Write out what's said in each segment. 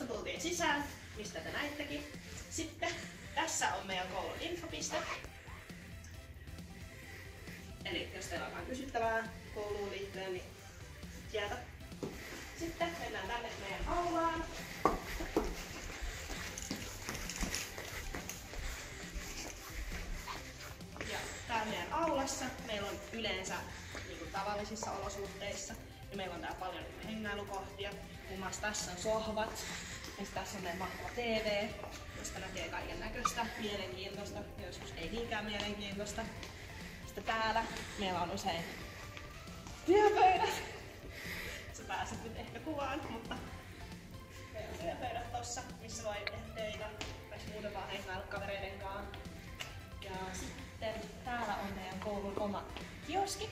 Tosta tultiin sisään, mistä te näittekin. Sitten tässä on meidän koulun infopiste. Eli jos teillä on kysyttävää kouluun liittyen, niin sieltä. Sitten mennään tänne meidän aulaan. Ja täällä meidän aulassa meillä on yleensä niin kuin tavallisissa olosuhteissa, niin meillä on täällä paljon hengailukohtia. Muun muassa tässä on sohvat, ja tässä on meidän mahtava TV, josta näkee kaiken näköistä, mielenkiintoista, ja joskus ei niinkään mielenkiintoista. Sitten täällä meillä on usein työpöydät. Sä pääset nyt ehkä kuvaan, mutta meillä on työpöydät tossa, missä voi tehdä töitä, tai muuten vaan hengailla kavereiden kanssa. Ja sitten täällä on meidän koulun oma kioski.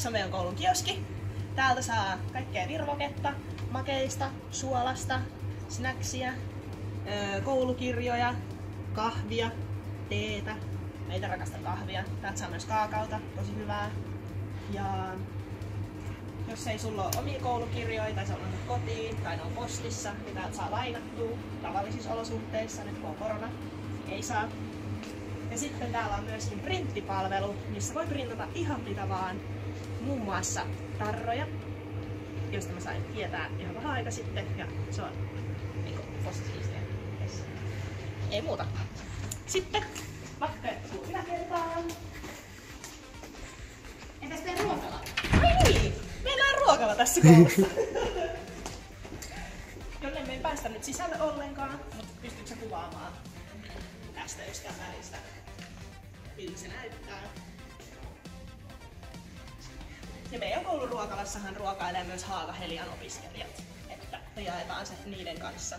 Tässä on meidän koulun kioski. Täältä saa kaikkea virvoketta, makeista, suolasta, snacksia, koulukirjoja, kahvia, teetä. Meitä rakastan kahvia. Täältä saa myös kaakauta, tosi hyvää. Ja jos ei sulla ole omia koulukirjoja tai se on kotiin tai ne on postissa, niin täältä saa lainattua tavallisissa olosuhteissa, nyt kun on korona, niin ei saa. Ja sitten täällä on myöskin printtipalvelu, missä voi printata ihan mitä vaan. Muun muassa tarroja, josta mä sain tietää ihan vähän aika sitten. Ja se on niinku. Yes. Ei muuta. Sitten matka jatkuu yläkertaan. Entäs teidän ruokala? Ai niin! Meillä on ruokala tässä koulussa. Jonne me ei päästä nyt sisälle ollenkaan, mutta pystytkö kuvaamaan tästä jostain välistä, miltä se näyttää? Ja meidän koulun ruokalassahan ruokailee myös Haagahelian opiskelijat, että me jaetaan se niiden kanssa.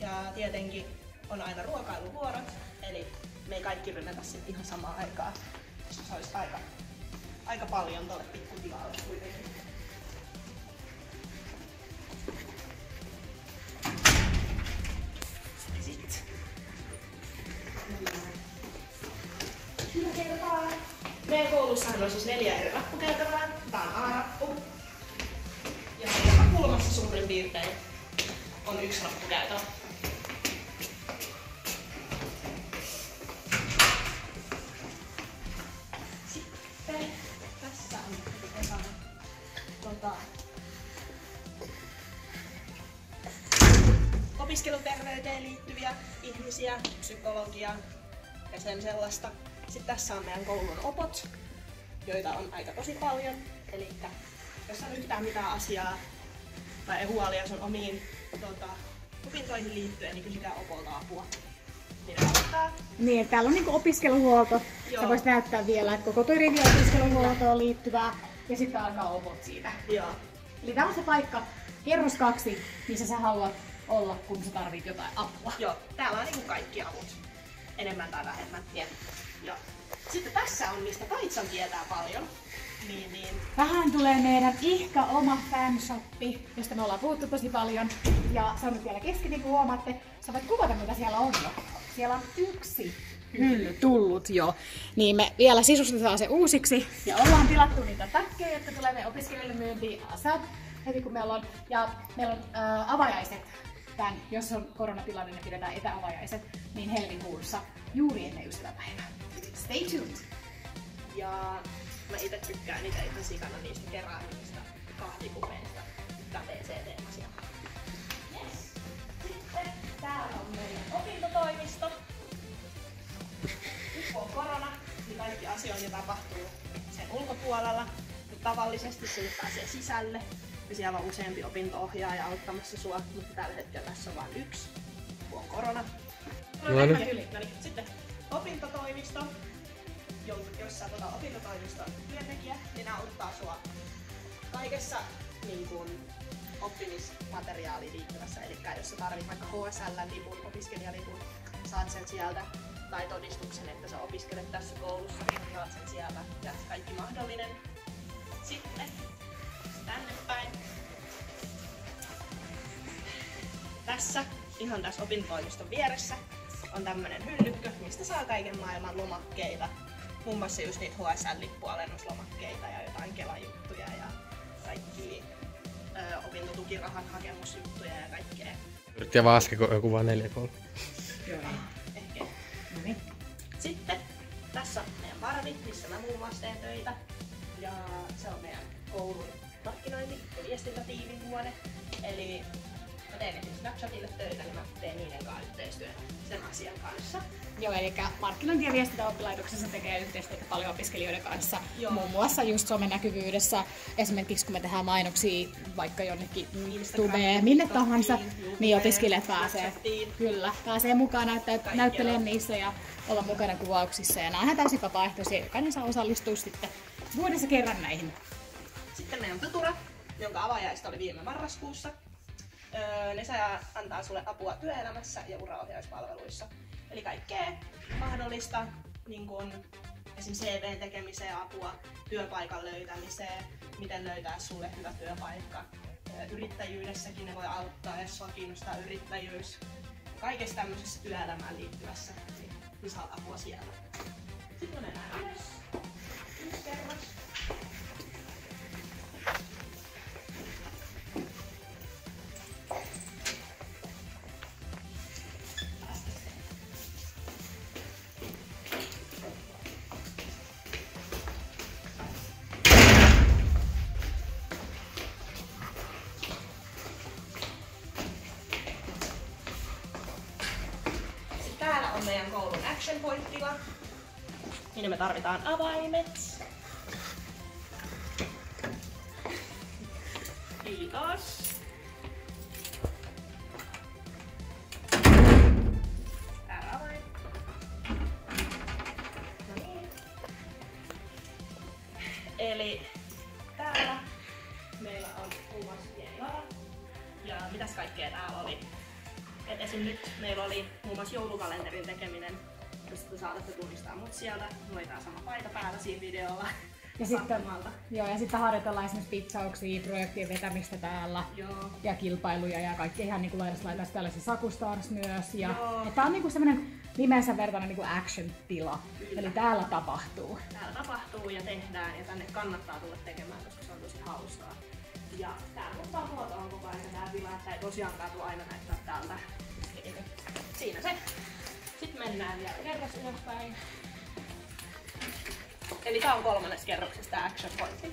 Ja tietenkin on aina ruokailuvuorot, eli me ei kaikki rynnätä sitten ihan samaan aikaan. Se olisi aika, aika paljon tuolle pikkutilalle kuitenkin. Sitten. Yläkertaan. Meidän koulussahan on siis neljä eri rappukäytävää. Tää on A-rappu. Ja joka kulmassa suurin piirtein on yksi rappukäytävä. Tota, opiskeluterveyteen liittyviä ihmisiä, psykologia ja sen sellaista. Sitten tässä on meidän koulun opot, joita on aika tosi paljon. Eli jos on yhtään mitään asiaa tai huolia sun omiin tota, opintoihin liittyen, niin kysykää opolta apua. Niin. Niin, täällä on niinku opiskeluhuolto. Joo. Sä voisit näyttää vielä, että koko rivi on opiskeluhuoltoon liittyvää. Ja sitten alkaa opot siitä. Joo. Eli tää on se paikka, kerros kaksi, missä sä haluat olla, kun sä tarvit jotain apua. Joo, täällä on niinku kaikki avut. Enemmän tai vähemmän. Ja sitten tässä on, mistä Kaitsan tietää paljon. Niin, niin. Vähän tulee meidän ihka oma fanshoppi, josta me ollaan puhuttu tosi paljon. Ja se on nyt vielä kesken, niin kuin huomaatte. Sä voit kuvata, mitä siellä on jo. Siellä on yksi hylly tullut jo. Niin me vielä sisustetaan se uusiksi. Ja ollaan tilattu niitä täkkejä, jotka tulee meidän opiskelijoille myyntiin ASAP. Heti kun meillä on, ja meillä on ää, avajaiset tämän, jos on koronatilanne, niin pidetään etäavajaiset, niin helmikuussa juuri ennen ystäväpäivää. Stay tuned! Ja mä itse tykkään niitä ihan sikana niistä keräämistä kahvikupeista käteiseen-teemaisia. Yes. Sitten täällä on meidän opintotoimisto. Nyt kun on korona, niin kaikki asiointi tapahtuu sen ulkopuolella. Mutta tavallisesti sinne pääsee sisälle. Ja siellä on useampi opinto-ohjaaja auttamassa sua, mutta tällä hetkellä tässä on vain yksi, kun on korona. No, No niin. niin. No niin. Sitten opintotoimisto, jo- jos sä tota opintotoimiston työntekijä, niin nämä auttaa sua kaikessa niin kuin, oppimismateriaaliin liittyvässä. Eli jos sä tarvit vaikka HSL-lipun, opiskelijalipun, saat sen sieltä. tai todistuksen, että sä opiskelet tässä koulussa, niin saat sen sieltä ja kaikki mahdollinen. Sitten tänne päin. Tässä, ihan tässä opintoimiston vieressä, on tämmönen hyllykkö, mistä saa kaiken maailman lomakkeita. Muun muassa just niitä HSL-lippualennuslomakkeita ja jotain kelajuttuja ja kaikki ö, opintotukirahan hakemusjuttuja ja kaikkea. Yritti vaan äsken joku vaan neljä kolme. Joo. Ehkä. No niin. Sitten tässä on meidän parvi, missä mä muun muassa teen töitä. Ja se on meidän koulun markkinointi- ja viestintätiimin huone. Eli mä teen esimerkiksi Snapchatille töitä, niin mä teen niiden kanssa yhteistyötä sen asian kanssa. Joo, eli markkinointi- ja viestintäoppilaitoksessa tekee yhteistyötä paljon opiskelijoiden kanssa, Joo. muun muassa just somenäkyvyydessä. Esimerkiksi kun me tehdään mainoksia vaikka jonnekin tubeen, minne tahansa, niin opiskelijat pääsee, kyllä, pääsee mukaan näyttä, näyttelemään niissä ja olla mukana kuvauksissa. Ja nämä on täysin vapaaehtoisia, jokainen saa osallistua sitten vuodessa kerran näihin. Meidän Futura, jonka avajaista oli viime marraskuussa. Öö, ne saa antaa sulle apua työelämässä ja uraohjauspalveluissa. Eli kaikkea mahdollista, niin kun esim. CVn tekemiseen apua, työpaikan löytämiseen, miten löytää sulle hyvä työpaikka. Öö, Yrittäjyydessäkin ne voi auttaa, jos sua kiinnostaa yrittäjyys. Kaikessa tämmöisessä työelämään liittyvässä, niin, saat apua siellä. Sitten me mennään ylös. Action point-tila. Minne me tarvitaan avaimet. Kiitos. No niin. Eli täällä meillä on muun muassa pieni. Ja mitäs kaikkea täällä oli? Et esim. nyt meillä oli muun muassa joulukalenterin tekeminen, sieltä. Mulla oli sama paita päällä siinä videolla. Ja sitten, joo, ja sitten harjoitellaan esimerkiksi pitsauksia, projektien vetämistä täällä. Joo. ja kilpailuja ja kaikki ihan niin kuin laidasta laitaisi tällaisia Sakustars myös. Ja, Joo. Tämä on niin semmoinen nimensä vertainen niin action-tila. Kyllä. Eli täällä tapahtuu. Täällä tapahtuu ja tehdään ja tänne kannattaa tulla tekemään, koska se on tosi hauskaa. Ja tää muuttaa muotoon koko ajan tää tila, että ei tosiaankaan tule aina näyttää täältä. Siinä se. Sitten mennään vielä kerros ylöspäin. Eli tää on kolmannes kerroksessa tää action pointti.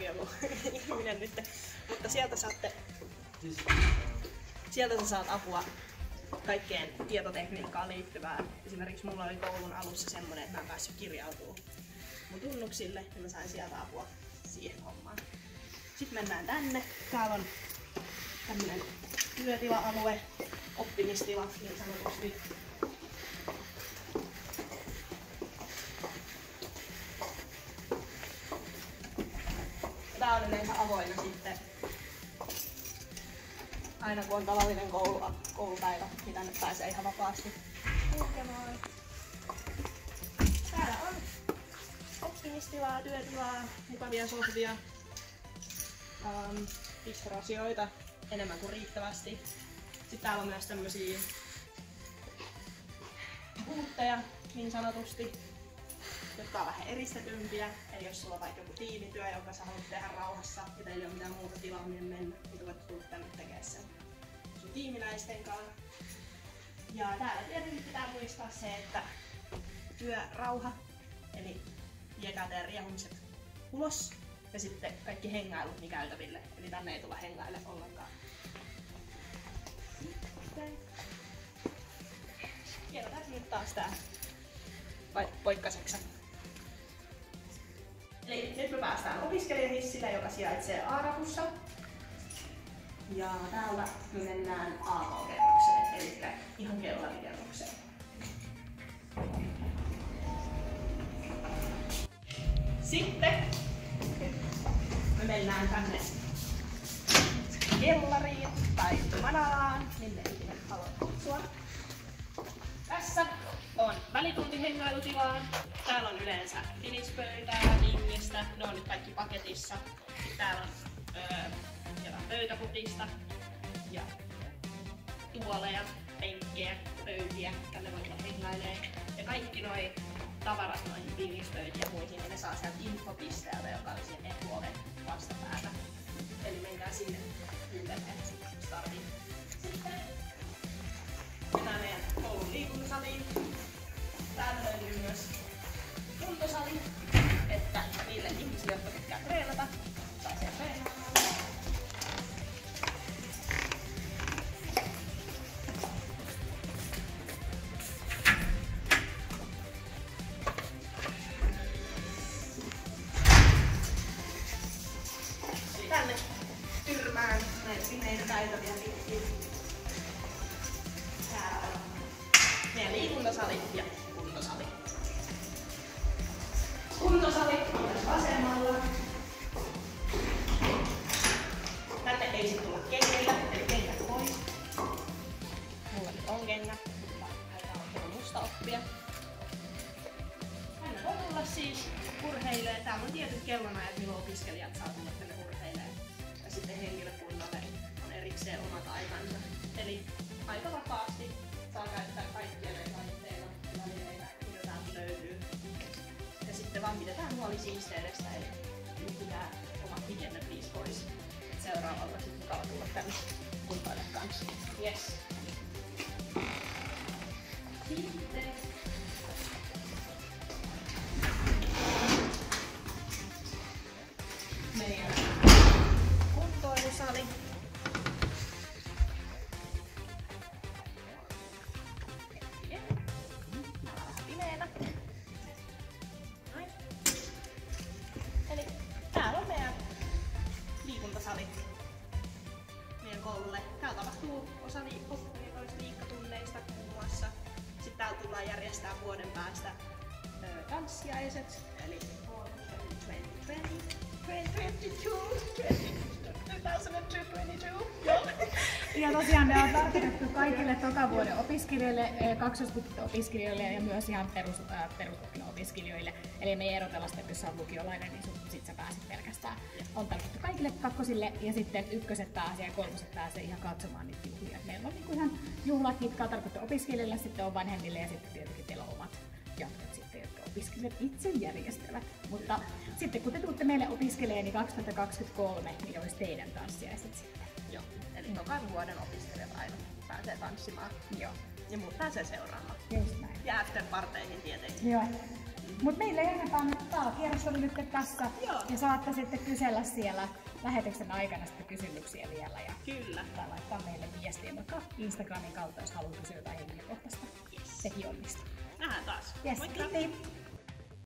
Joku ihminen nyt. Mutta sieltä saatte... Sieltä sä saat apua kaikkeen tietotekniikkaan liittyvää. Esimerkiksi mulla oli koulun alussa semmonen, että mä en päässyt kirjautumaan mun tunnuksille ja mä sain sieltä apua siihen hommaan. Sitten mennään tänne. Täällä on tämmönen työtila-alue, oppimistila niin sanotusti. Yleensä avoinna sitten aina kun on tavallinen koulu, koulupäivä, niin tänne pääsee ihan vapaasti kulkemaan. Täällä on oppimistilaa, työtilaa, mukavia sohvia, um, pistorasioita enemmän kuin riittävästi. Sitten täällä on myös tämmösiä puutteja niin sanotusti, jotka on vähän eristetympiä. Eli jos sulla on vaikka joku tiimityö, jonka sä haluat tehdä rauhassa ja teillä ei ole mitään muuta tilaa minne mennä, niin voit tulla tänne tekemään sen sun tiimiläisten kanssa. Ja täällä tietenkin pitää muistaa se, että työrauha, eli viekää teidän riehumiset ulos ja sitten kaikki hengailut niin käytäville. Eli tänne ei tulla hengaille ollenkaan. Sitten. Kierrätään nyt taas tää. Vai poikkaseksä? Eli nyt me päästään opiskelijahissille, joka sijaitsee Aarakussa. Ja täältä me mennään AK-kerrokseen, eli ihan kellarikerrokseen. Sitten me mennään tänne kellariin tai manalaan, minne ikinä haluat kutsua. Tässä on välituntihengailutilaa. Täällä on yleensä tenispöytää, vingistä, ne on nyt kaikki paketissa. Täällä on öö, pöytäputista ja tuoleja, penkkejä, pöytiä, tänne voi hengailee. Ja kaikki noi tavarat noihin pingispöytiin ja muihin, niin ne saa sieltä infopisteeltä, joka on siinä etuoven vastapäätä. Eli menkää sinne pyytämään, jos tarvii. Sitten mennään meidän koulun liikuntasaliin. Täältä löytyy myös kuntosali, että niille ihmisille, jotka tykkää treenata, huoli siisteydestä, eli nyt pitää omat hygieniapiis pois. Seuraavalla sitten mukava tulla tänne kuntoille kanssa. Yes. Sitten tanssiaiset, eli 2020, 2022, 2022. Joo. Ja tosiaan ne on tarkoitettu kaikille tokavuoden opiskelijoille, eh, kaksoistutkinto-opiskelijoille ja myös ihan perus, äh, perustutkinto-opiskelijoille. Eli me ei erotella sitä, että jos oot lukiolainen, niin sit, sit sä pääsit pelkästään. On tarkoitettu kaikille kakkosille ja sitten ykköset pääsee ja kolmoset pääsee ihan katsomaan niitä juhlia. Meillä on niinku ihan juhlat, jotka on tarkoitettu opiskelijoille, sitten on vanhemmille ja sitten tietenkin teillä on omat jatkot sitten, opiskelijat itse järjestävät. Mutta sitten kun te tuutte meille opiskelemaan, niin 2023 niin olisi teidän tanssiaiset sitten. Joo. Eli tokan vuoden opiskelijat aina pääsee tanssimaan. Joo. Ja muut pääsee seuraamaan. Just näin. Ja afterparteihin tietenkin. Joo. Mut meillä ei ainakaan nyt tää kierros oli nyt tässä. Joo. Ja saatte sitten kysellä siellä lähetyksen aikana sitten kysymyksiä vielä. Ja Kyllä. tai laittaa meille viestiä vaikka Instagramin kautta, jos haluaa kysyä jotain henkilökohtaista. Yes. Sekin onnistuu. Nähdään taas. Yes, Moikka! kiitti.